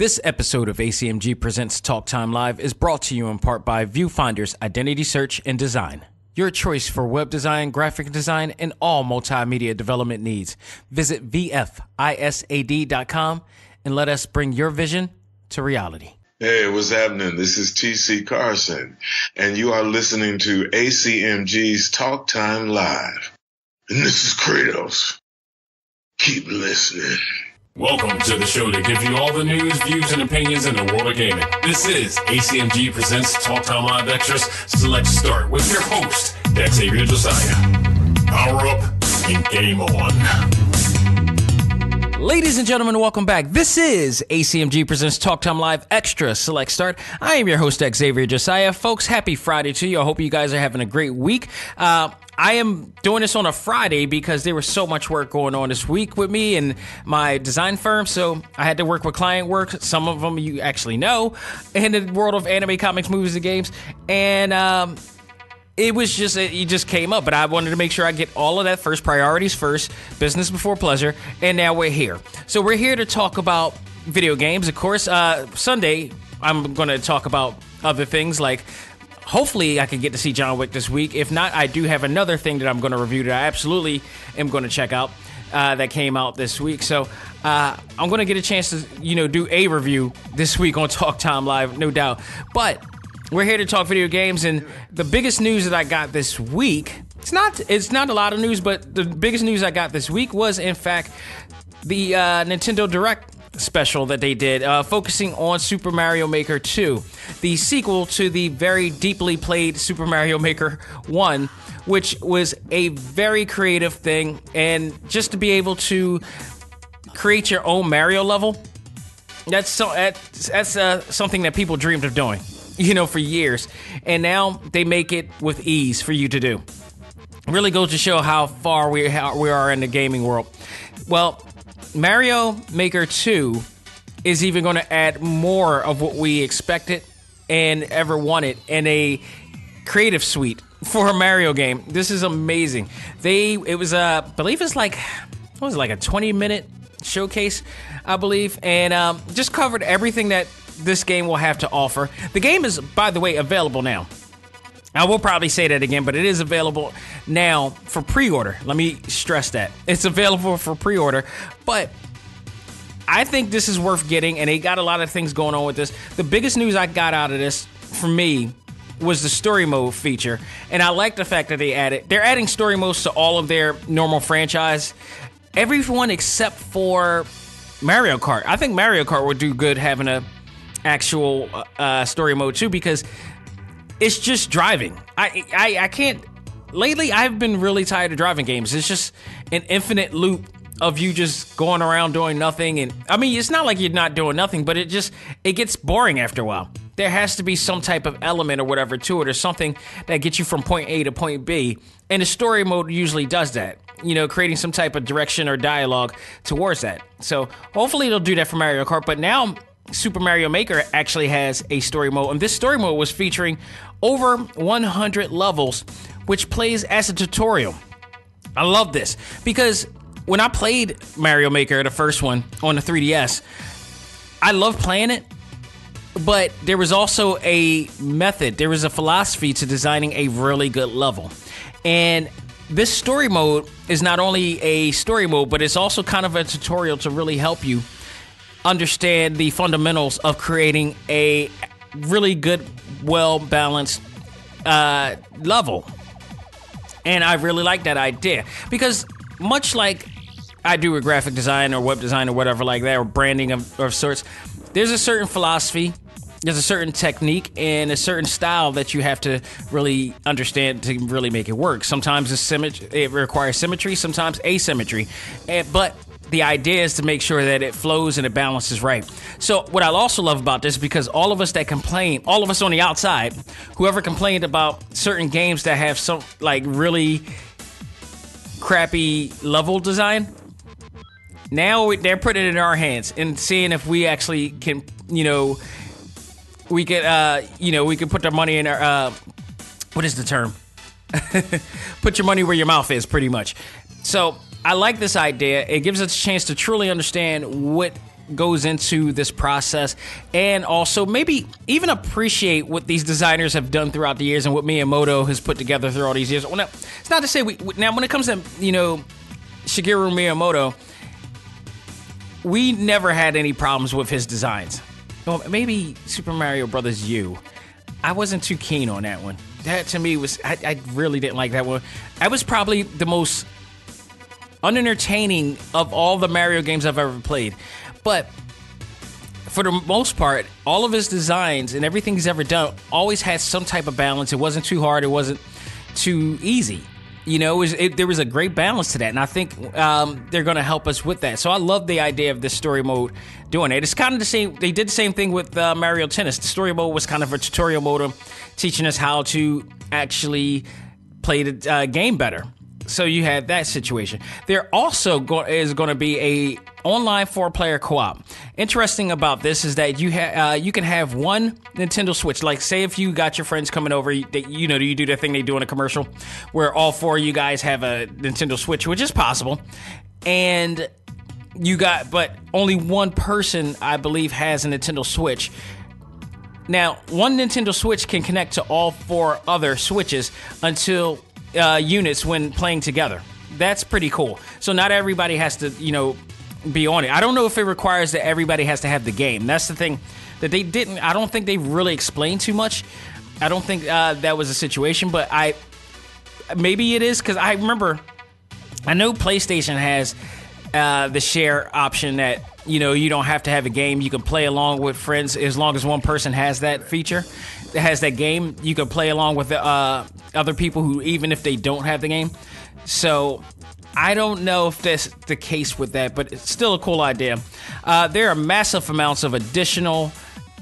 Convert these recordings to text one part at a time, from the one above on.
This episode of ACMG Presents Talk Time Live is brought to you in part by Viewfinder's Identity Search and Design. Your choice for web design, graphic design, and all multimedia development needs. Visit VFISAD.com and let us bring your vision to reality. Hey, what's happening? This is TC Carson, and you are listening to ACMG's Talk Time Live. And this is Kratos. Keep listening. Welcome to the show to give you all the news, views, and opinions in the world of gaming. This is ACMG Presents Talk Time Live Extras Select Start with your host, Daxavier Josiah. Power up and game on. Ladies and gentlemen, welcome back. This is ACMG Presents Talk Time Live Extra Select Start. I am your host, Daxavier Josiah. Folks, happy Friday to you. I hope you guys are having a great week. Uh, I am doing this on a Friday because there was so much work going on this week with me and my design firm. So I had to work with client work. Some of them you actually know in the world of anime, comics, movies, and games. And, um, it was just it just came up but i wanted to make sure i get all of that first priorities first business before pleasure and now we're here. So we're here to talk about video games. Of course uh, sunday i'm going to talk about other things like hopefully i can get to see john wick this week. If not i do have another thing that i'm going to review that i absolutely am going to check out uh, that came out this week. So uh, i'm going to get a chance to you know do a review this week on talk time live no doubt. But we're here to talk video games, and the biggest news that I got this week. It's not. It's not a lot of news, but the biggest news I got this week was, in fact, the uh, Nintendo Direct special that they did, uh, focusing on Super Mario Maker 2, the sequel to the very deeply played Super Mario Maker 1, which was a very creative thing. And just to be able to create your own Mario level, that's so that's, uh, something that people dreamed of doing you know, for years. And now they make it with ease for you to do. Really goes to show how far we, how we are in the gaming world. Well, Mario Maker 2 is even going to add more of what we expected and ever wanted in a creative suite for a Mario game. This is amazing. They it was uh, I believe it's like what was it, like a 20 minute showcase, I believe, and um, just covered everything that this game will have to offer. The game is, by the way, available now. I will probably say that again, but it is available now for pre order. Let me stress that. It's available for pre order, but I think this is worth getting, and they got a lot of things going on with this. The biggest news I got out of this for me was the story mode feature, and I like the fact that they added. They're adding story modes to all of their normal franchise. Everyone except for Mario Kart. I think Mario Kart would do good having a actual uh, story mode too because it's just driving. I, I I can't. Lately, I've been really tired of driving games. It's just an infinite loop of you just going around doing nothing. And I mean, it's not like you're not doing nothing, but it just it gets boring after a while. There has to be some type of element or whatever to it, or something that gets you from point A to point B. And the story mode usually does that. You know, creating some type of direction or dialogue towards that. So hopefully it'll do that for Mario Kart. But now Super Mario Maker actually has a story mode, and this story mode was featuring over 100 levels, which plays as a tutorial. I love this because when I played Mario Maker, the first one on the 3DS, I love playing it, but there was also a method, there was a philosophy to designing a really good level. And this story mode is not only a story mode, but it's also kind of a tutorial to really help you understand the fundamentals of creating a really good, well balanced uh, level. And I really like that idea because, much like I do with graphic design or web design or whatever like that, or branding of, of sorts, there's a certain philosophy there's a certain technique and a certain style that you have to really understand to really make it work. Sometimes it's symmetry, it requires symmetry, sometimes asymmetry. And, but the idea is to make sure that it flows and it balances right. So what I also love about this because all of us that complain, all of us on the outside, whoever complained about certain games that have some like really crappy level design, now they're putting it in our hands and seeing if we actually can, you know, we could, uh, you know, we could put our money in our, uh, what is the term? put your money where your mouth is, pretty much. So I like this idea. It gives us a chance to truly understand what goes into this process and also maybe even appreciate what these designers have done throughout the years and what Miyamoto has put together through all these years. Well, now, it's not to say we now when it comes to you know Shigeru Miyamoto, we never had any problems with his designs. Well, maybe Super Mario Brothers U. I wasn't too keen on that one. That to me was I, I really didn't like that one. That was probably the most unentertaining of all the Mario games I've ever played. But for the most part, all of his designs and everything he's ever done always had some type of balance. It wasn't too hard. It wasn't too easy. You know, it was, it, there was a great balance to that, and I think um, they're going to help us with that. So I love the idea of this story mode doing it. It's kind of the same. They did the same thing with uh, Mario Tennis. The story mode was kind of a tutorial mode, teaching us how to actually play the uh, game better. So you had that situation. There also go- is going to be a online four player co op. Interesting about this is that you ha- uh, you can have one Nintendo Switch. Like, say if you got your friends coming over, you, they, you know, do you do that thing they do in a commercial, where all four of you guys have a Nintendo Switch, which is possible, and you got, but only one person, I believe, has a Nintendo Switch. Now, one Nintendo Switch can connect to all four other Switches until uh, units when playing together. That's pretty cool. So not everybody has to, you know, be on it. I don't know if it requires that everybody has to have the game. That's the thing that they didn't. I don't think they really explained too much. I don't think uh, that was a situation, but I maybe it is because I remember. I know PlayStation has uh, the share option that you know you don't have to have a game. You can play along with friends as long as one person has that feature. Has that game. You can play along with uh, other people who even if they don't have the game. So I don't know if that's the case with that, but it's still a cool idea. Uh, there are massive amounts of additional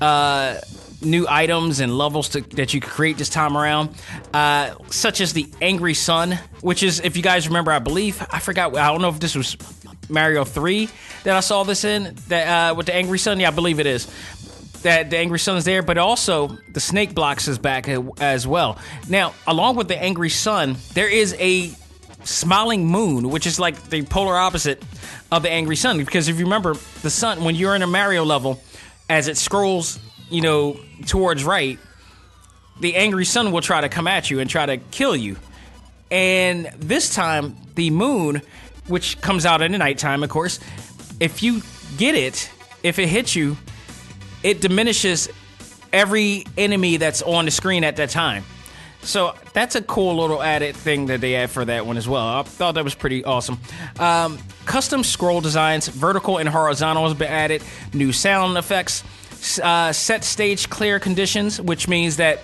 uh, new items and levels to, that you can create this time around, uh, such as the Angry Sun, which is, if you guys remember, I believe I forgot. I don't know if this was Mario Three that I saw this in that uh, with the Angry Sun. Yeah, I believe it is. That the Angry Sun's there, but also the Snake Blocks is back as well. Now, along with the Angry Sun, there is a smiling moon, which is like the polar opposite of the angry sun. Because if you remember, the sun, when you're in a Mario level, as it scrolls, you know, towards right, the angry sun will try to come at you and try to kill you. And this time, the moon, which comes out in the nighttime, of course, if you get it, if it hits you, it diminishes every enemy that's on the screen at that time. So that's a cool little added thing that they add for that one as well. I thought that was pretty awesome. Um, custom scroll designs, vertical and horizontal has been added. New sound effects, uh, set stage clear conditions, which means that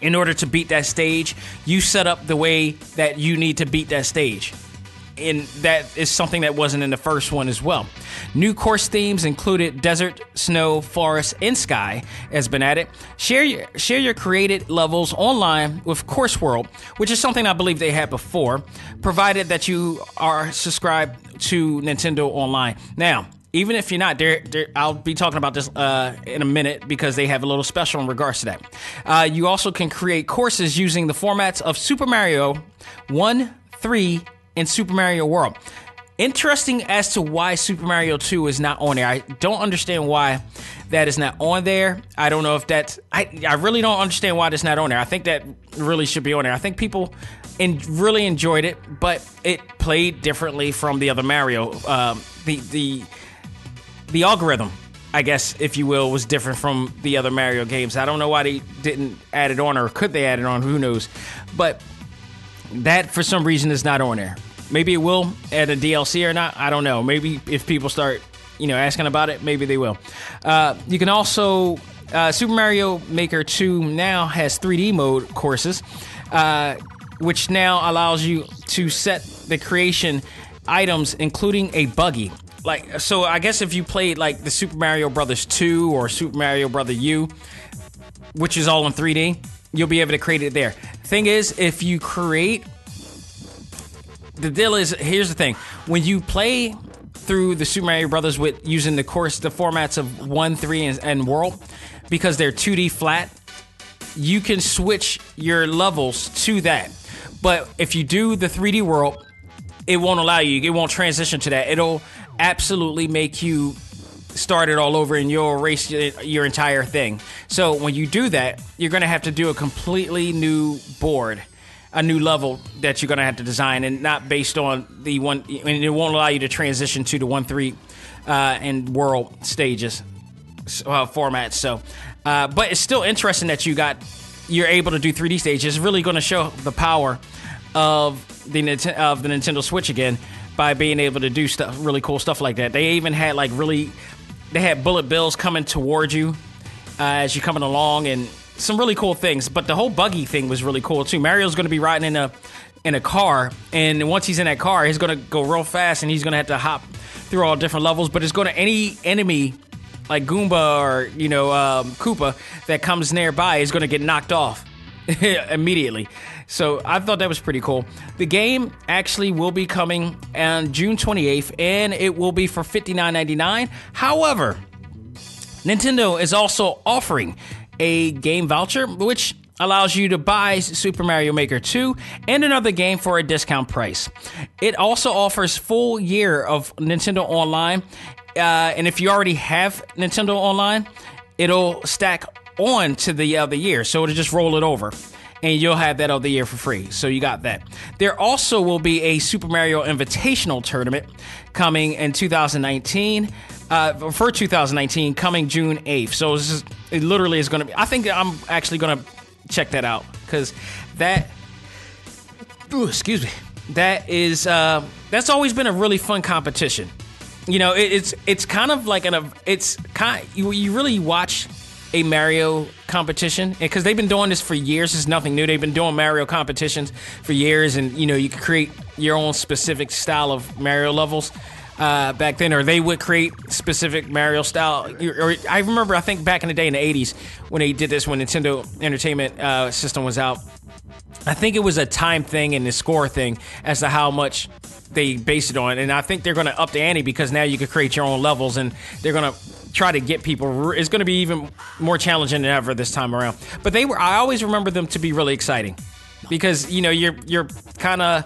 in order to beat that stage, you set up the way that you need to beat that stage and that is something that wasn't in the first one as well. New course themes included desert, snow, forest, and sky has been added. Share your, share your created levels online with Course World, which is something I believe they had before, provided that you are subscribed to Nintendo Online. Now, even if you're not there, I'll be talking about this uh, in a minute because they have a little special in regards to that. Uh, you also can create courses using the formats of Super Mario 1, 3, in Super Mario World. Interesting as to why Super Mario 2 is not on there. I don't understand why that is not on there. I don't know if that's. I, I really don't understand why that's not on there. I think that really should be on there. I think people in, really enjoyed it, but it played differently from the other Mario. Um, the the the algorithm, I guess, if you will, was different from the other Mario games. I don't know why they didn't add it on, or could they add it on? Who knows? But that for some reason is not on there. Maybe it will at a DLC or not. I don't know. Maybe if people start, you know, asking about it, maybe they will. Uh, you can also uh, Super Mario Maker 2 now has 3D mode courses, uh, which now allows you to set the creation items, including a buggy. Like so, I guess if you played like the Super Mario Brothers 2 or Super Mario Brother U, which is all in 3D, you'll be able to create it there. Thing is, if you create, the deal is here's the thing: when you play through the Super Mario Brothers with using the course, the formats of one, three, and, and world, because they're 2D flat, you can switch your levels to that. But if you do the 3D world, it won't allow you. It won't transition to that. It'll absolutely make you start it all over and you'll erase your entire thing. So when you do that, you're going to have to do a completely new board, a new level that you're going to have to design, and not based on the one. And it won't allow you to transition to the one three uh, and world stages uh, formats. So, uh, but it's still interesting that you got you're able to do 3D stages. It's really going to show the power of the of the Nintendo Switch again by being able to do stuff really cool stuff like that. They even had like really they had bullet bills coming towards you uh, as you're coming along and some really cool things. But the whole buggy thing was really cool too. Mario's going to be riding in a in a car, and once he's in that car, he's going to go real fast, and he's going to have to hop through all different levels. But it's going to any enemy like Goomba or you know um, Koopa that comes nearby is going to get knocked off immediately. So I thought that was pretty cool. The game actually will be coming on June 28th, and it will be for $59.99. However, Nintendo is also offering a game voucher, which allows you to buy Super Mario Maker 2 and another game for a discount price. It also offers full year of Nintendo Online, uh, and if you already have Nintendo Online, it'll stack on to the other year, so it'll just roll it over. And you'll have that other year for free. So you got that. There also will be a Super Mario Invitational tournament coming in 2019. Uh, for 2019, coming June 8th. So is, it literally is going to be. I think I'm actually going to check that out because that. Ooh, excuse me. That is. Uh, that's always been a really fun competition. You know, it, it's it's kind of like an. It's kind. You, you really watch a Mario competition because they've been doing this for years. It's nothing new. They've been doing Mario competitions for years, and you know you could create your own specific style of Mario levels. Uh, back then, or they would create specific Mario style. Or, I remember, I think back in the day in the '80s when they did this, when Nintendo Entertainment uh, System was out. I think it was a time thing and the score thing as to how much they based it on. And I think they're going to up the ante because now you can create your own levels and they're going to try to get people. It's going to be even more challenging than ever this time around. But they were. I always remember them to be really exciting because you know you're you're kind of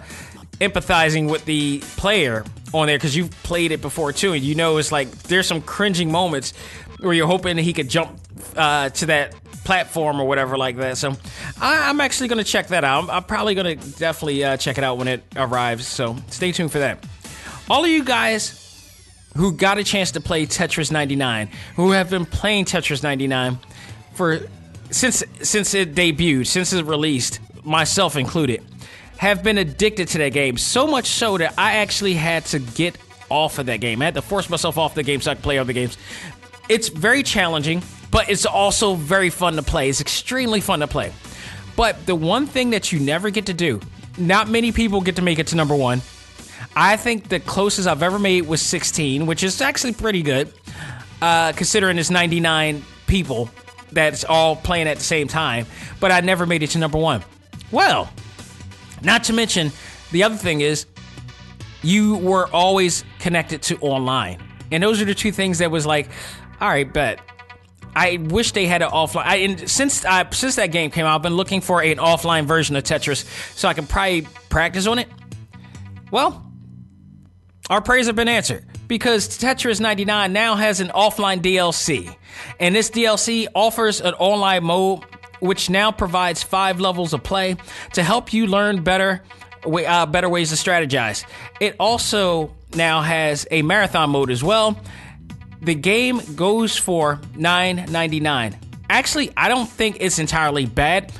empathizing with the player on there because you've played it before too, and you know it's like there's some cringing moments where you're hoping he could jump uh, to that platform or whatever like that. So I, am actually going to check that out. I'm, I'm probably going to definitely uh, check it out when it arrives. So stay tuned for that. All of you guys who got a chance to play Tetris 99, who have been playing Tetris 99 for since since it debuted, since it released, myself included, have been addicted to that game. So much so that I actually had to get off of that game. I had to force myself off the game so I could play other games. It's very challenging, but it's also very fun to play. It's extremely fun to play. But the one thing that you never get to do, not many people get to make it to number one I think the closest I've ever made was 16, which is actually pretty good, uh, considering it's 99 people that's all playing at the same time. But I never made it to number one. Well, not to mention, the other thing is, you were always connected to online. And those are the two things that was like, all right, bet. I wish they had an offline. I, and since I, since that game came out, I've been looking for an offline version of Tetris so I can probably practice on it. Well, our prayers have been answered because Tetris 99 now has an offline DLC. And this DLC offers an online mode which now provides five levels of play to help you learn better uh, better ways to strategize. It also now has a marathon mode as well. The game goes for $9.99. Actually, I don't think it's entirely bad.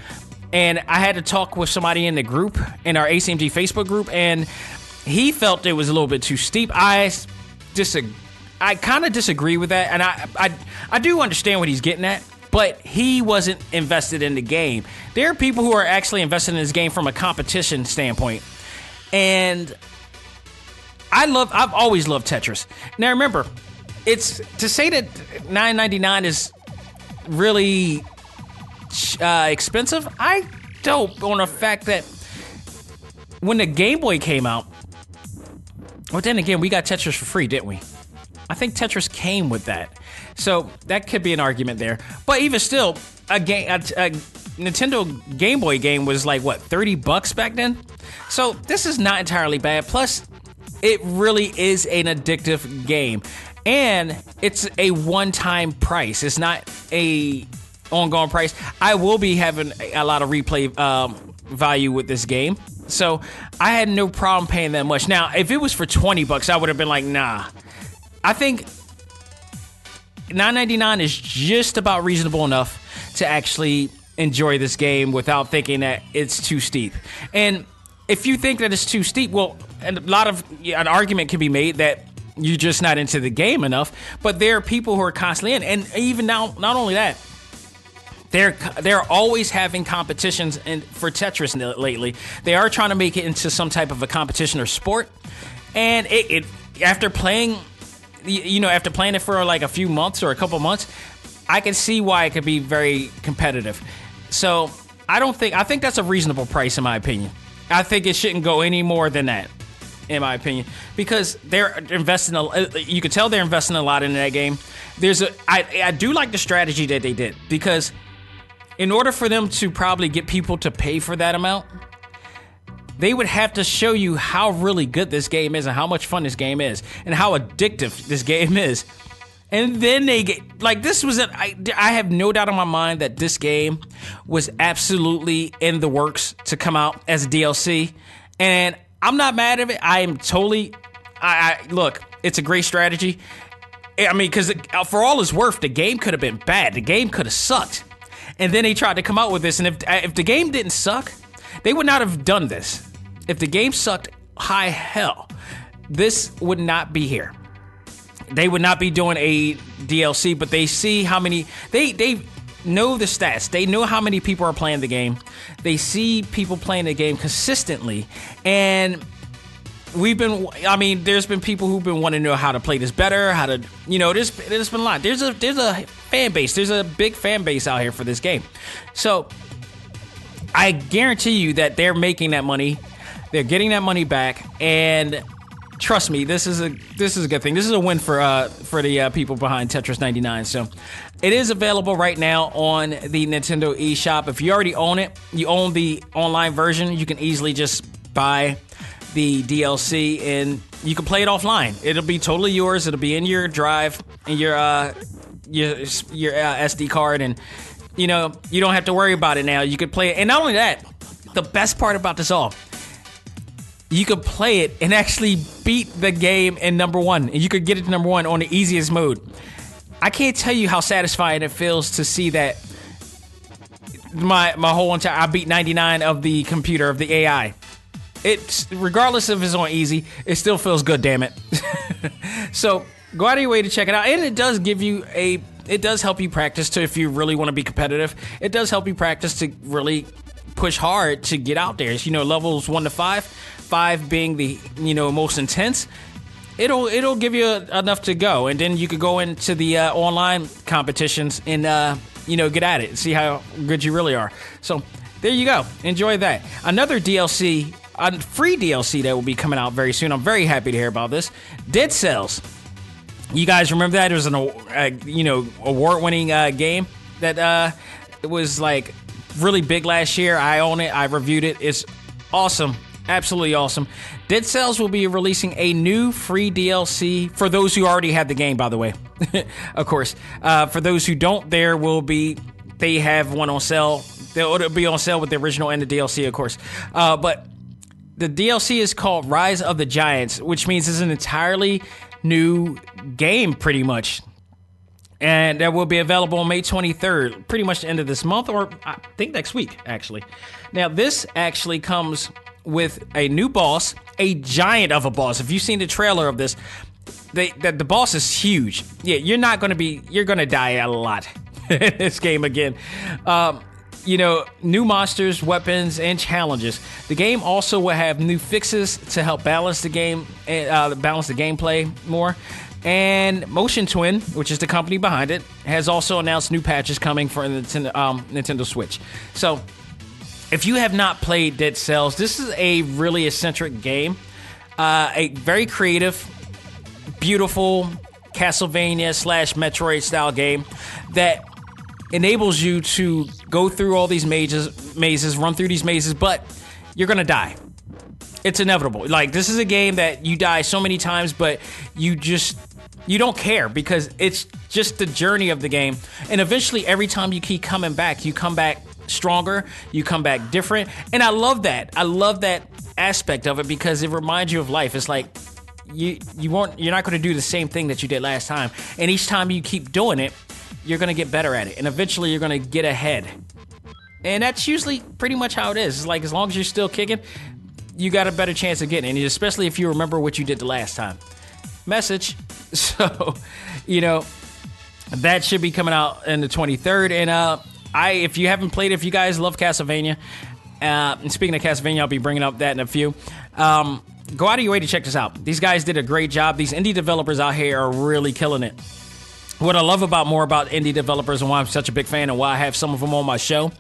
And I had to talk with somebody in the group, in our ACMG Facebook group, and he felt it was a little bit too steep. I disagree. I kind of disagree with that, and I, I I do understand what he's getting at, but he wasn't invested in the game. There are people who are actually invested in this game from a competition standpoint, and I love. I've always loved Tetris. Now remember, it's to say that 9.99 is really uh, expensive. I don't on the fact that when the Game Boy came out, well, then again, we got Tetris for free, didn't we? I think Tetris came with that. So that could be an argument there. But even still, a game, a, a Nintendo Game Boy game was like what, 30 bucks back then? So this is not entirely bad. Plus, it really is an addictive game. And it's a one-time price. It's not a ongoing price. I will be having a lot of replay um, value with this game, so I had no problem paying that much. Now, if it was for twenty bucks, I would have been like, nah. I think 9.99 is just about reasonable enough to actually enjoy this game without thinking that it's too steep. And if you think that it's too steep, well, a lot of an argument can be made that you're just not into the game enough. But there are people who are constantly in, and even now, not only that, they're they're always having competitions and for Tetris lately. They are trying to make it into some type of a competition or sport, and it, it after playing, you know, after playing it for like a few months or a couple months, I can see why it could be very competitive. So I don't think I think that's a reasonable price in my opinion. I think it shouldn't go any more than that, in my opinion, because they're investing. A, you can tell they're investing a lot in that game. There's a I I do like the strategy that they did because in order for them to probably get people to pay for that amount, they would have to show you how really good this game is and how much fun this game is and how addictive this game is. And then they get like this was it. I, I have no doubt in my mind that this game was absolutely in the works to come out as a DLC, and I'm not mad at it. I am totally. I, I look. It's a great strategy. I mean, because uh, for all it's worth, the game could have been bad. The game could have sucked, and then they tried to come out with this. And if uh, if the game didn't suck, they would not have done this. If the game sucked, high hell, this would not be here they would not be doing a DLC, but they see how many they they know the stats. They know how many people are playing the game. They see people playing the game consistently, and we've been. I mean, there's been people who've been wanting to know how to play this better, how to you know. There's there's been a lot. There's a there's a fan base. There's a big fan base out here for this game. So I guarantee you that they're making that money. They're getting that money back, and trust me, this is a this is a good thing. This is a win for uh for the uh, people behind Tetris 99. So it is available right now on the Nintendo eShop. If you already own it, you own the online version, you can easily just buy the DLC and you can play it offline. It'll be totally yours. It'll be in your drive and your uh your your uh, SD card and you know, you don't have to worry about it now. You could play it. And not only that, the best part about this all you could play it and actually beat the game in number one, and you could get it to number one on the easiest mode. I can't tell you how satisfying it feels to see that my my whole entire I beat 99 of the computer of the AI. It's regardless if it's on easy, it still feels good. Damn it! so go out of your way to check it out, and it does give you a it does help you practice to if you really want to be competitive. It does help you practice to really push hard to get out there. It's, you know, levels one to five five being the you know most intense, it'll it'll give you enough to go, and then you could go into the uh, online competitions and uh, you know get at it, and see how good you really are. So there you go. Enjoy that. Another DLC, a free DLC that will be coming out very soon. I'm very happy to hear about this. Dead Cells. You guys remember that? It was an uh, you know award-winning uh, game that uh, it was like really big last year. I own it. I reviewed it. It's awesome. Absolutely awesome. Dead Cells will be releasing a new free DLC for those who already have the game, by the way. of course. Uh, for those who don't, there will be, they have one on sale. They'll be on sale with the original and the DLC, of course. Uh, but the DLC is called Rise of the Giants, which means it's an entirely new game, pretty much. And that will be available on May 23rd, pretty much the end of this month, or I think next week, actually. Now, this actually comes with a new boss, a giant of a boss. If you've seen the trailer of this, they, the, the boss is huge. Yeah, you're not going to be, you're going to die a lot in this game again. Um, you know, new monsters, weapons, and challenges. The game also will have new fixes to help balance the game, uh, balance the gameplay more. And Motion Twin, which is the company behind it, has also announced new patches coming for um, Nintendo Switch. So if you have not played Dead Cells, this is a really eccentric game. Uh, a very creative, beautiful Castlevania slash Metroid style game that enables you to go through all these mazes, mazes, run through these mazes, but you're gonna die. It's inevitable. Like this is a game that you die so many times, but you just You don't care because it's just the journey of the game. And eventually, every time you keep coming back, you come back stronger, you come back different. And I love that. I love that aspect of it because it reminds you of life. It's like you you won't you're not going to do the same thing that you did last time. And each time you keep doing it, you're going to get better at it. And eventually you're going to get ahead. And that's usually pretty much how it is. It's like as long as you're still kicking, you got a better chance of getting it, especially if you remember what you did the last time. Message. So, you know, that should be coming out in the 23rd. And uh, I, if you haven't played, if you guys love Castlevania, uh, and speaking of Castlevania, I'll be bringing up that in a few. Um, go out of your way to check this out. These guys did a great job. These indie developers out here are really killing it. What I love about more about indie developers and why I'm such a big fan and why I have some of them on my show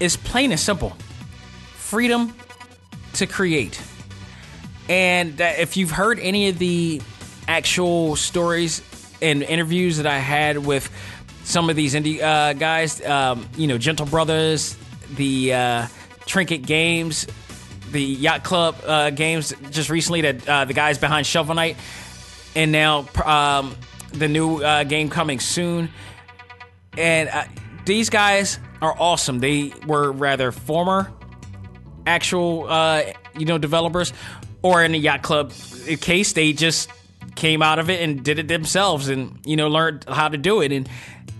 is plain and simple freedom to create. And if you've heard any of the actual stories and interviews that I had with some of these indie uh, guys, um, you know, Gentle Brothers, the uh, Trinket Games, the Yacht Club uh, games just recently that uh, the guys behind Shovel Knight, and now um, the new uh, game coming soon. And uh, these guys are awesome. They were rather former actual, you know, developers, or in the Yacht Club case, they just came out of it and did it themselves and you know learned how to do it and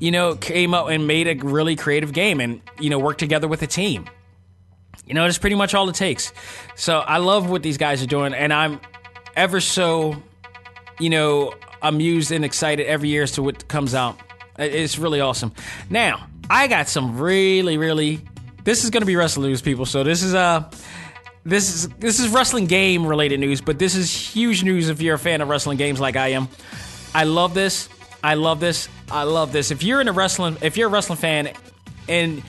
you know came up and made a really creative game and you know worked together with a team you know that's pretty much all it takes so i love what these guys are doing and i'm ever so you know amused and excited every year as to what comes out it's really awesome now i got some really really this is going to be wrestling news people so this is uh this is this is wrestling game related news, but this is huge news if you're a fan of wrestling games like I am. I love this. I love this. I love this. If you're in a wrestling, if you're a wrestling fan, and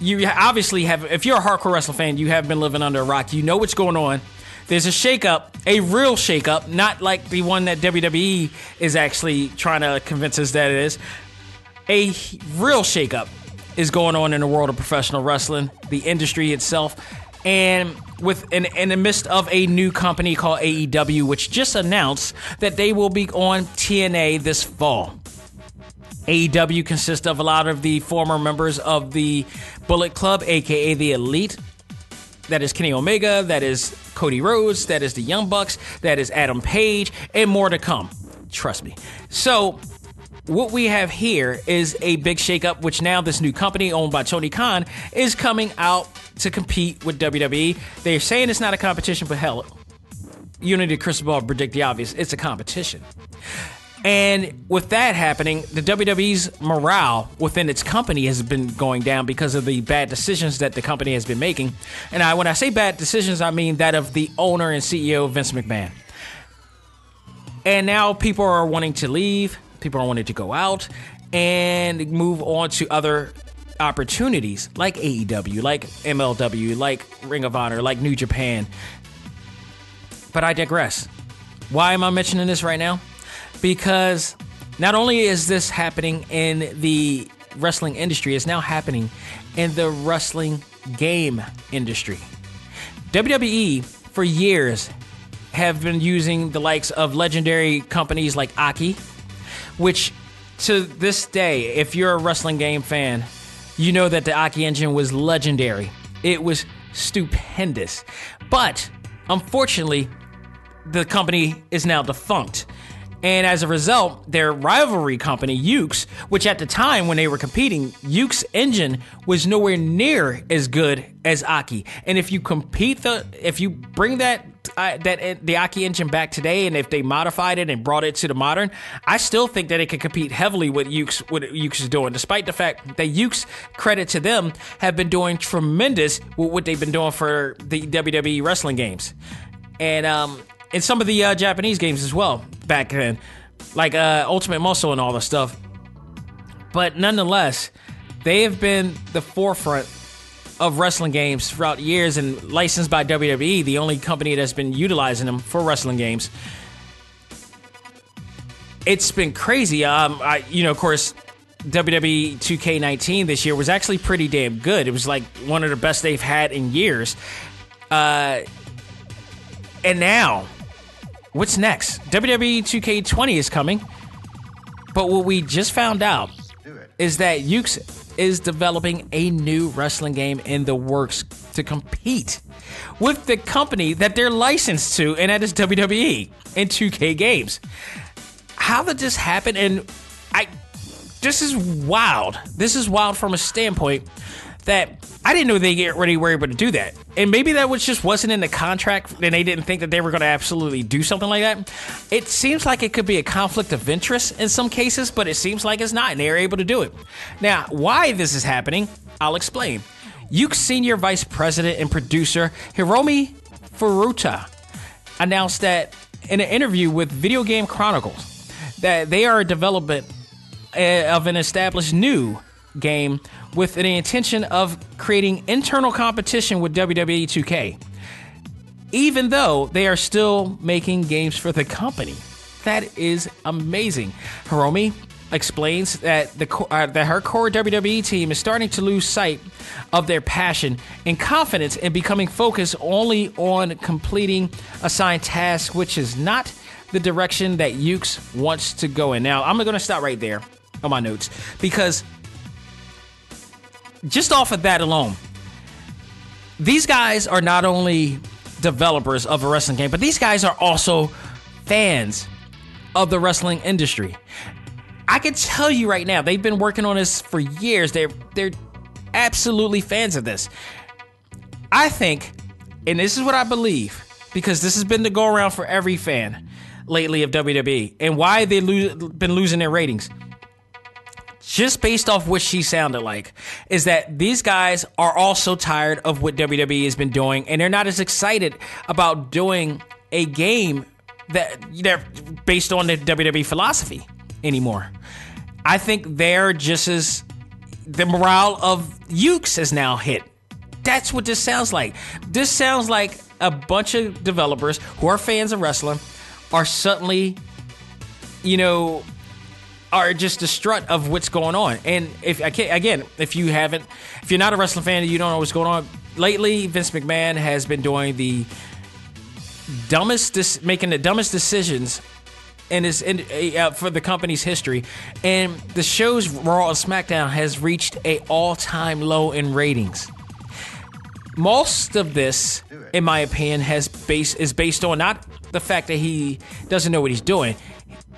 you obviously have, if you're a hardcore wrestling fan, you have been living under a rock. You know what's going on. There's a shakeup, a real shakeup, not like the one that WWE is actually trying to convince us that it is. A real shakeup is going on in the world of professional wrestling, the industry itself and with in, in the midst of a new company called AEW, which just announced that they will be on TNT this fall. AEW consists of a lot of the former members of the Bullet Club, aka the Elite. That is Kenny Omega, that is Cody Rhodes, that is the Young Bucks, that is Adam Page, and more to come. Trust me. So, what we have here is a big shakeup, which now this new company owned by Tony Khan is coming out to compete with WWE. They're saying it's not a competition, but hell, Unity Crystal Ball predict the obvious. It's a competition. And with that happening, the WWE's morale within its company has been going down because of the bad decisions that the company has been making. And I, when I say bad decisions, I mean that of the owner and CEO, Vince McMahon. And now people are wanting to leave people wanting to go out and move on to other opportunities like AEW, like MLW, like Ring of Honor, like New Japan. But I digress. Why am I mentioning this right now? Because not only is this happening in the wrestling industry, it's now happening in the wrestling game industry. WWE for years have been using the likes of legendary companies like Aki, which to this day, if you're a wrestling game fan, you know that the Aki engine was legendary. It was stupendous. But unfortunately, the company is now defunct. And as a result, their rivalry company, Yuke's, which at the time when they were competing, Yuke's engine was nowhere near as good as Aki. And if you compete the, if you bring that uh, that the Aki engine back today, and if they modified it and brought it to the modern, I still think that it could compete heavily with Yuke's what Yuke's is doing. Despite the fact that Yuke's credit to them have been doing tremendous with what they've been doing for the WWE wrestling games, and um, and some of the uh, Japanese games as well back then, like uh, Ultimate Muscle and all the stuff. But nonetheless, they have been the forefront of wrestling games throughout years and licensed by WWE, the only company that's been utilizing them for wrestling games. It's been crazy. Um, I, you know, of course, WWE 2K19 this year was actually pretty damn good. It was like one of the best they've had in years. Uh, and now, what's next? WWE 2K20 is coming, But what we just found out is that Yuke's is developing a new wrestling game in the works to compete with the company that they're licensed to, and that is WWE and 2K Games. How did this happen? And I, this is wild. This is wild from a standpoint that I didn't know they already were able to do that. And maybe that was just wasn't in the contract and they didn't think that they were going to absolutely do something like that. It seems like it could be a conflict of interest in some cases, but it seems like it's not, and they're able to do it. Now, why this is happening, I'll explain. Uke Senior Vice President and producer Hiromi Furuta announced that in an interview with Video Game Chronicles that they are a development uh, of an established new game with the intention of creating internal competition with WWE 2K, even though they are still making games for the company. That is amazing. Hiromi explains that the uh, that her core WWE team is starting to lose sight of their passion and confidence in becoming focused only on completing assigned tasks, which is not the direction that Yuke's wants to go in. Now, I'm going to stop right there on my notes because just off of that alone, these guys are not only developers of a wrestling game, but these guys are also fans of the wrestling industry. I can tell you right now, they've been working on this for years. They're they're absolutely fans of this. I think, and this is what I believe, because this has been the go around for every fan lately of WWE and why they've lo- been losing their ratings just based off what she sounded like, is that these guys are also tired of what WWE has been doing, and they're not as excited about doing a game that they're based on the WWE philosophy anymore. I think they're just as the morale of Yuke's has now hit. That's what this sounds like. This sounds like a bunch of developers who are fans of wrestling are suddenly, you know, are just distraught of what's going on. And if I can't, again, if you haven't, if you're not a wrestling fan, you don't know what's going on. Lately, Vince McMahon has been doing the dumbest, making the dumbest decisions in his in, uh, for the company's history, and the show's Raw and SmackDown has reached a all-time low in ratings. Most of this, in my opinion, has base is based on not the fact that he doesn't know what he's doing.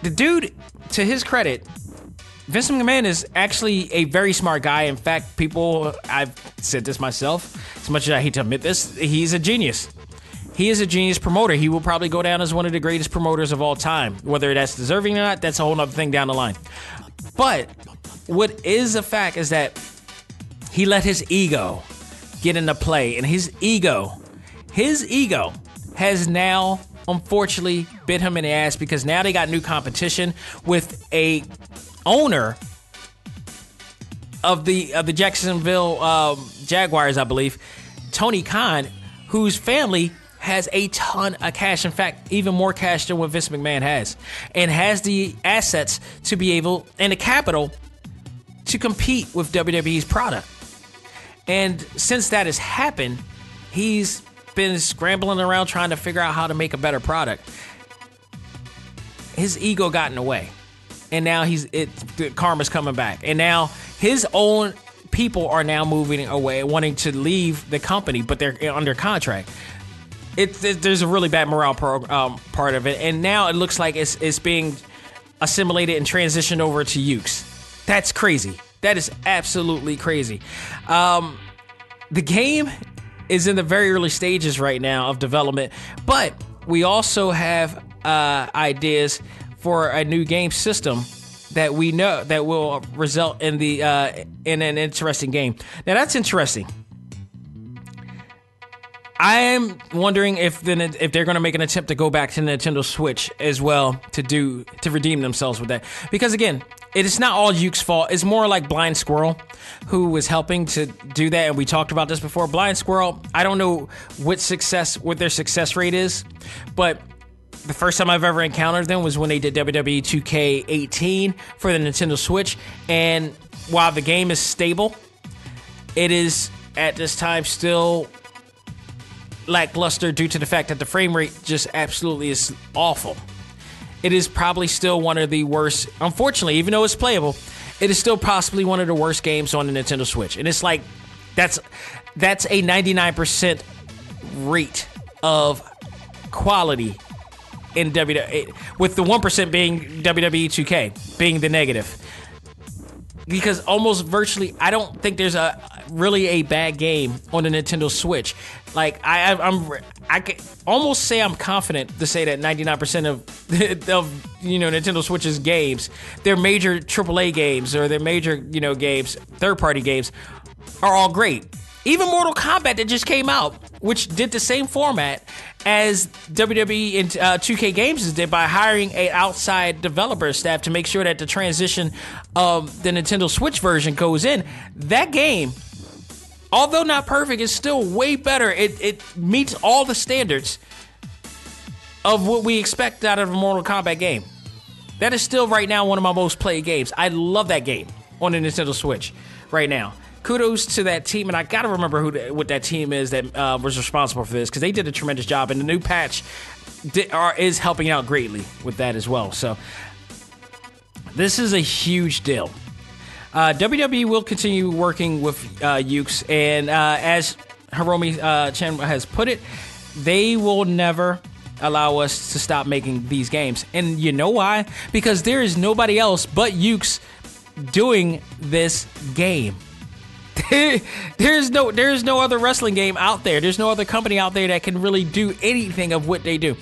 The dude to his credit, Vince McMahon is actually a very smart guy. In fact, people, I've said this myself, as much as I hate to admit this, he's a genius. He is a genius promoter. He will probably go down as one of the greatest promoters of all time. Whether that's deserving or not, that's a whole other thing down the line. But what is a fact is that he let his ego get into play, and his ego, his ego has now unfortunately bit him in the ass because now they got new competition with a owner of the of the Jacksonville um, Jaguars, I believe, Tony Khan, whose family has a ton of cash. In fact, even more cash than what Vince McMahon has, and has the assets to be able and the capital to compete with WWE's product. And since that has happened, he's been scrambling around trying to figure out how to make a better product. His ego got in the way. And now he's it the karma's coming back. And now his own people are now moving away, wanting to leave the company, but they're under contract. It, it there's a really bad morale pro, um, part of it, and now it looks like it's it's being assimilated and transitioned over to Yuke's. That's crazy. That is absolutely crazy. Um, the game is in the very early stages right now of development, but we also have uh, ideas for a new game system that we know that will result in the uh, in an interesting game. Now that's interesting. I am wondering if then if they're going to make an attempt to go back to Nintendo Switch as well to do to redeem themselves with that because again it is not all Yuke's fault. It's more like Blind Squirrel, who was helping to do that, and we talked about this before. Blind Squirrel, I don't know what success, what their success rate is, but the first time I've ever encountered them was when they did WWE 2K18 for the Nintendo Switch, and while the game is stable, it is at this time still lackluster due to the fact that the frame rate just absolutely is awful. It is probably still one of the worst. Unfortunately, even though it's playable, it is still possibly one of the worst games on the Nintendo Switch. And it's like that's that's a 99% rate of quality in WWE with the 1% being WWE 2K being the negative. Because almost virtually I don't think there's a really a bad game on the Nintendo Switch. Like I I'm I can almost say I'm confident to say that 99% of of you know Nintendo Switch's games, their major AAA games or their major you know games, third party games, are all great. Even Mortal Kombat that just came out, which did the same format as WWE and uh, 2K Games did by hiring a outside developer staff to make sure that the transition of the Nintendo Switch version goes in. That game although not perfect, is still way better. It, it meets all the standards of what we expect out of a Mortal Kombat game. That is still right now one of my most played games. I love that game on the Nintendo Switch right now. Kudos to that team, and I gotta remember who what that team is that uh, was responsible for this because they did a tremendous job, and the new patch did, are, is helping out greatly with that as well. So this is a huge deal. Uh, WWE will continue working with uh, Yuke's, and uh, as Hiromi uh, Chen has put it, they will never allow us to stop making these games. And you know why? Because there is nobody else but Yuke's doing this game. There's no there's no other wrestling game out there. There's no other company out there that can really do anything of what they do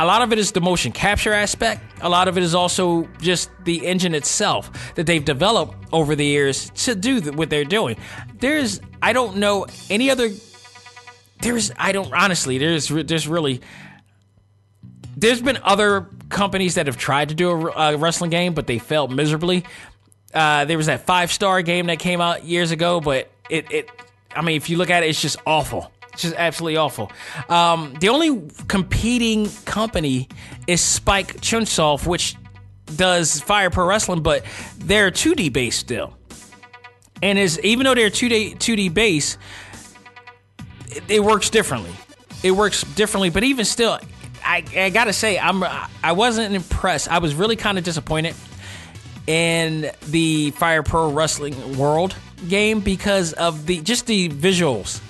a lot of it is the motion capture aspect. A lot of it is also just the engine itself that they've developed over the years to do what they're doing. There's, I don't know any other. There's, I don't honestly. There's, there's really. There's been other companies that have tried to do a, a wrestling game, but they failed miserably. Uh, there was that five star game that came out years ago, but it, it, I mean, if you look at it, it's just awful. It's just absolutely awful. Um, the only competing company is Spike Chunsoft, which does Fire Pro Wrestling, but they're 2D based still. And is even though they're 2D 2D based, it, it works differently. It works differently, but even still, I, I gotta say, I'm I wasn't impressed. I was really kind of disappointed in the Fire Pro Wrestling World game because of the just the visuals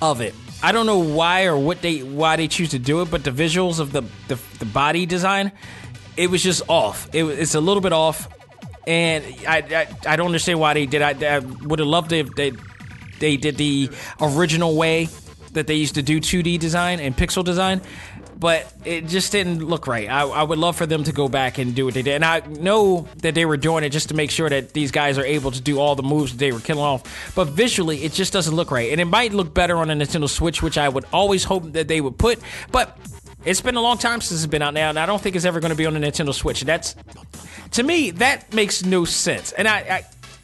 of it. I don't know why or what they why they choose to do it, but the visuals of the the, the body design, it was just off. It, it's a little bit off, and I, I, I don't understand why they did. I, I would have loved if they they did the original way that they used to do 2D design and pixel design but it just didn't look right. I, I, would love for them to go back and do what they did. And I know that they were doing it just to make sure that these guys are able to do all the moves that they were killing off. But visually, it just doesn't look right. And it might look better on a Nintendo Switch, which I would always hope that they would put. But it's been a long time since it's been out now, and I don't think it's ever going to be on a Nintendo Switch. That's to me that makes no sense. And I,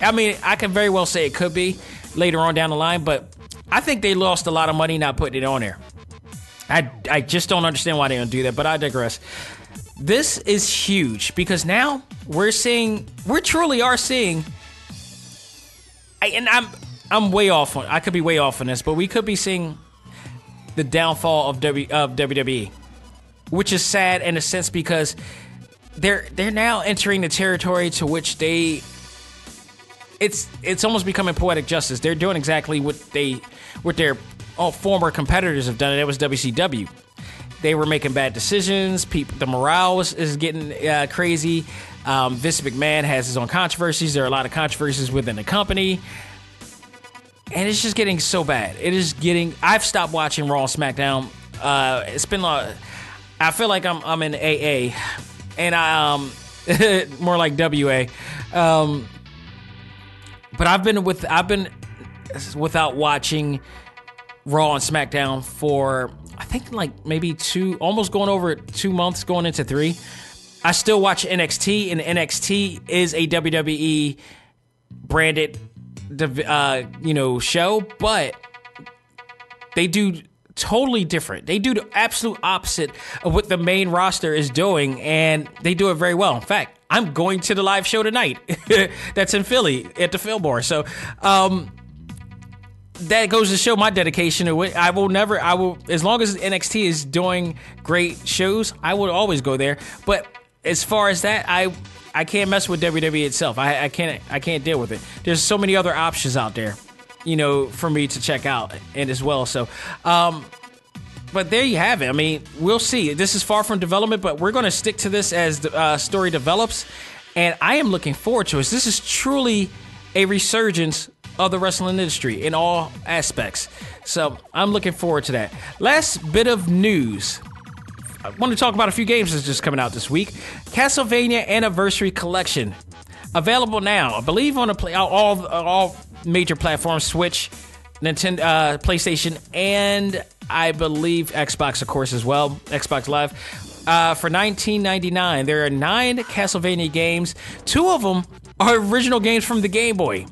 I, I mean, I can very well say it could be later on down the line, but I think they lost a lot of money not putting it on there. I, I just don't understand why they don't do that, but I digress. This is huge because now we're seeing, we truly are seeing, I, and I'm I'm way off on, I could be way off on this, but we could be seeing the downfall of w, of WWE, which is sad in a sense because they're they're now entering the territory to which they it's it's almost becoming poetic justice. They're doing exactly what they what their all former competitors have done it. It was WCW. They were making bad decisions. People, the morale is, is getting uh, crazy. Um, Vince McMahon has his own controversies. There are a lot of controversies within the company. And it's just getting so bad. It is getting. I've stopped watching Raw SmackDown. Uh, it's been. Uh, I feel like I'm I'm in AA, and I um more like WA. Um, but I've been with I've been without watching Raw and SmackDown for I think like maybe two, almost going over two months, going into three. I still watch NXT, and NXT is a WWE branded, uh, you know, show, but they do totally different. They do the absolute opposite of what the main roster is doing, and they do it very well. In fact, I'm going to the live show tonight. That's in Philly at the Fillmore. So, um, that goes to show my dedication to it. I will never, I will, as long as NXT is doing great shows, I will always go there. But as far as that, I I can't mess with WWE itself. I, I can't I can't deal with it. There's so many other options out there, you know, for me to check out and as well. So, um, but there you have it. I mean, we'll see. This is far from development, but we're going to stick to this as the uh, story develops, and I am looking forward to it. This is truly a resurgence of the wrestling industry in all aspects. So I'm looking forward to that. Last bit of news. I want to talk about a few games that's just coming out this week. Castlevania Anniversary Collection, available now. I believe on a play all all major platforms: Switch, Nintendo, uh, PlayStation, and I believe Xbox, of course, as well. Xbox Live. Uh, for 19.99, there are nine Castlevania games. Two of them are original games from the Game Boy.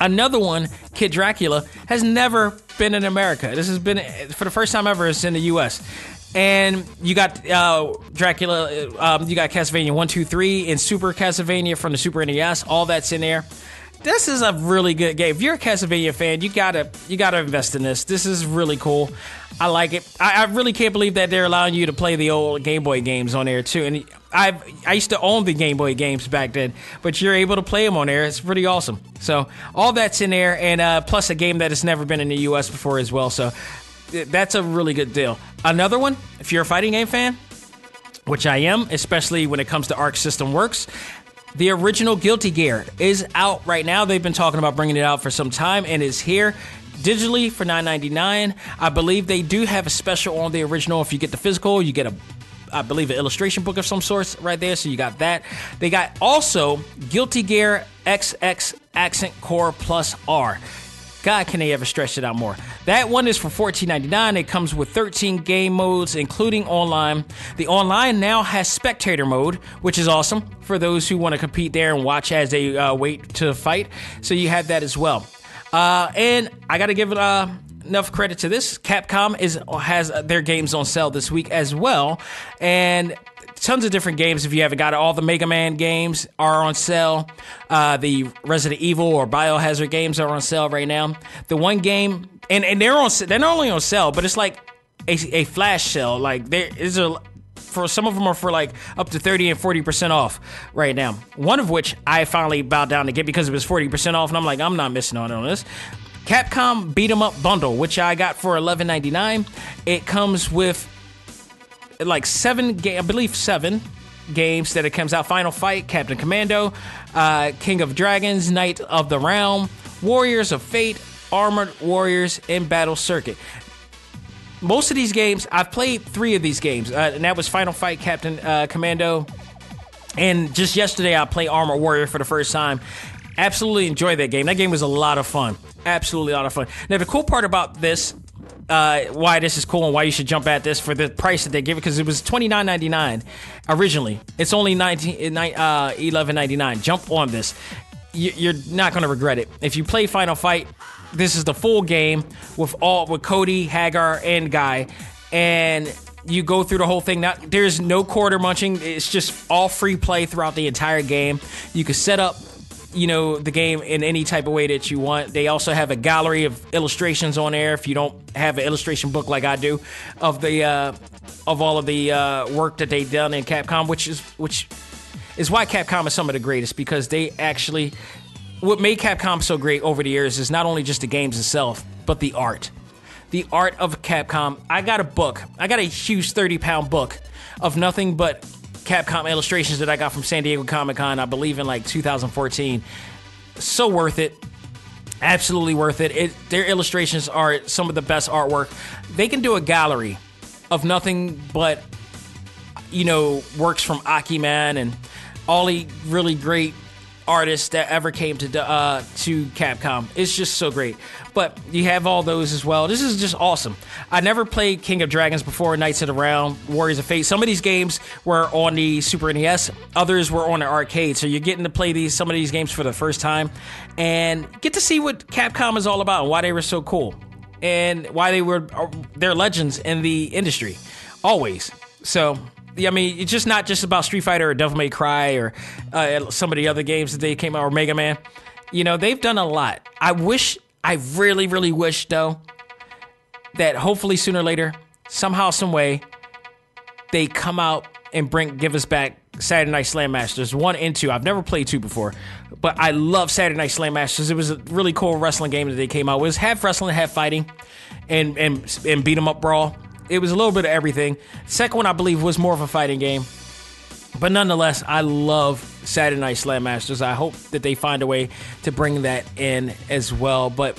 Another one, Kid Dracula, has never been in America. This has been for the first time ever. It's in the U.S. And you got uh, Dracula, um, you got Castlevania 1, 2, 3, and Super Castlevania from the Super NES. All that's in there. This is a really good game. If you're a Castlevania fan, you gotta you gotta invest in this. This is really cool. I like it. I, I really can't believe that they're allowing you to play the old Game Boy games on there too. And I I used to own the Game Boy games back then, but you're able to play them on there. It's pretty awesome. So all that's in there, and uh, plus a game that has never been in the U.S. before as well. So that's a really good deal. Another one, if you're a fighting game fan, which I am, especially when it comes to Arc System Works. The original Guilty Gear is out right now. They've been talking about bringing it out for some time and is here digitally for $9.99. I believe they do have a special on the original. If you get the physical, you get a I believe an illustration book of some sorts right there. So you got that. They got also Guilty Gear XX Accent Core Plus R. God, can they ever stretch it out more? That one is for $14.99. It comes with 13 game modes, including online. The online now has spectator mode, which is awesome for those who want to compete there and watch as they uh, wait to fight. So you have that as well. Uh, and I got to give it uh, enough credit to this. Capcom is has their games on sale this week as well, and tons of different games. If you haven't got it, all the Mega Man games are on sale. Uh, the Resident Evil or Biohazard games are on sale right now. The one game, and, and they're on they're not only on sale, but it's like a, a flash sale. Like there is a for some of them are for like up to 30 and 40% off right now. One of which I finally bowed down to get because it was 40% off, and I'm like, I'm not missing out on this. Capcom Beat 'em Up Bundle, which I got for $11.99. It comes with like seven, ga- I believe seven games that it comes out. Final Fight, Captain Commando, uh, King of Dragons, Knight of the Realm, Warriors of Fate, Armored Warriors, and Battle Circuit. Most of these games, I've played three of these games, uh, and that was Final Fight, Captain uh, Commando, and just yesterday I played Armor Warrior for the first time. Absolutely enjoyed that game. That game was a lot of fun. Absolutely a lot of fun. Now the cool part about this uh, why this is cool and why you should jump at this for the price that they give it because it was twenty nine ninety nine originally. It's only 19, uh, eleven ninety nine. Jump on this. You're not going to regret it. If you play Final Fight, this is the full game with all with Cody, Haggar, and Guy, and you go through the whole thing. Now, there's no quarter munching. It's just all free play throughout the entire game. You can set up you know the game in any type of way that you want. They also have a gallery of illustrations on there if you don't have an illustration book like I do of the uh, of all of the uh, work that they've done in Capcom, which is which is why Capcom is some of the greatest because they actually what made Capcom so great over the years is not only just the games itself but the art. The art of Capcom. I got a book. I got a huge 30 pound book of nothing but Capcom illustrations that I got from San Diego Comic Con, I believe in like 2014. So worth it. Absolutely worth it. it. Their illustrations are some of the best artwork. They can do a gallery of nothing but, you know, works from Akiman and all the really great artists that ever came to uh, to Capcom. It's just so great. But you have all those as well. This is just awesome. I never played King of Dragons before, Knights of the Round, Warriors of Fate. Some of these games were on the Super NES, others were on the arcade. So you're getting to play these some of these games for the first time and get to see what Capcom is all about and why they were so cool and why they were uh, they're legends in the industry always. So I mean, it's just not just about Street Fighter or Devil May Cry or uh, some of the other games that they came out or Mega Man. You know, they've done a lot. I wish, I really, really wish though, that hopefully sooner or later, somehow, some way, they come out and bring give us back Saturday Night Slam Masters one and two. I've never played two before, but I love Saturday Night Slam Masters. It was a really cool wrestling game that they came out. It was half wrestling, half fighting, and and and beat 'em up brawl. It was a little bit of everything. Second one, I believe, was more of a fighting game. But nonetheless, I love Saturday Night Slam Masters. I hope that they find a way to bring that in as well. But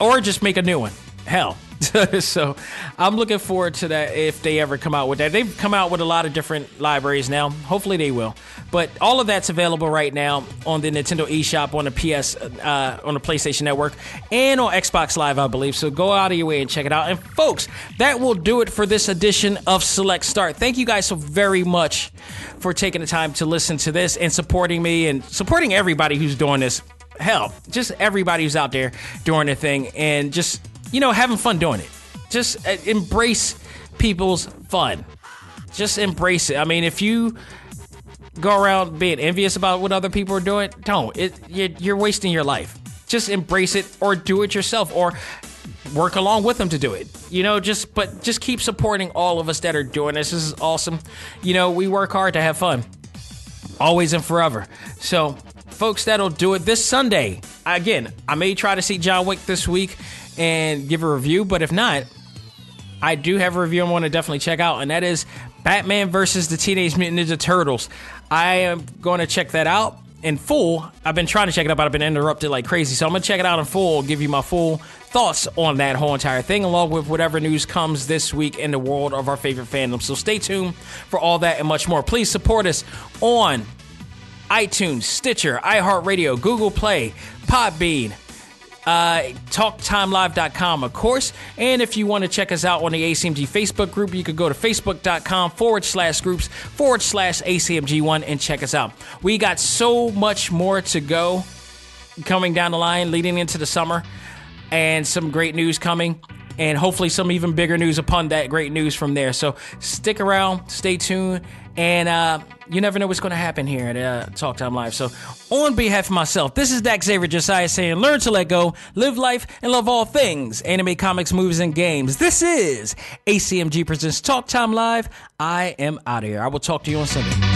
or just make a new one. Hell. so I'm looking forward to that if they ever come out with that. They've come out with a lot of different libraries now. Hopefully they will. But all of that's available right now on the Nintendo eShop, on the PS, uh, on the PlayStation Network, and on Xbox Live, I believe. So go out of your way and check it out. And folks, that will do it for this edition of Select Start. Thank you guys so very much for taking the time to listen to this and supporting me and supporting everybody who's doing this hell, just everybody who's out there doing their thing and just, you know, having fun doing it. Just uh, embrace people's fun. Just embrace it. I mean, if you go around being envious about what other people are doing, don't. It you're, wasting your life. Just embrace it or do it yourself or work along with them to do it. You know, just but just keep supporting all of us that are doing this. This is awesome. You know, we work hard to have fun. Always and forever. So folks, that'll do it this Sunday. Again, I may try to see John Wick this week and give a review, but if not, I do have a review I want to definitely check out, and that is Batman versus the Teenage Mutant Ninja Turtles. I am going to check that out in full. I've been trying to check it out, but I've been interrupted like crazy. So I'm going to check it out in full, give you my full thoughts on that whole entire thing, along with whatever news comes this week in the world of our favorite fandom. So stay tuned for all that and much more. Please support us on iTunes, Stitcher, iHeartRadio, Google Play, Podbean, uh, TalkTimeLive.com, of course. And if you want to check us out on the ACMG Facebook group, you could go to Facebook.com forward slash groups forward slash ACMG1 and check us out. We got so much more to go coming down the line leading into the summer and some great news coming and hopefully some even bigger news upon that great news from there. So stick around, stay tuned, and uh, you never know what's going to happen here at uh, Talk Time Live. So, on behalf of myself, this is Daxavier Josiah saying, learn to let go, live life, and love all things anime, comics, movies, and games. This is ACMG Presents Talk Time Live. I am out of here. I will talk to you on Sunday.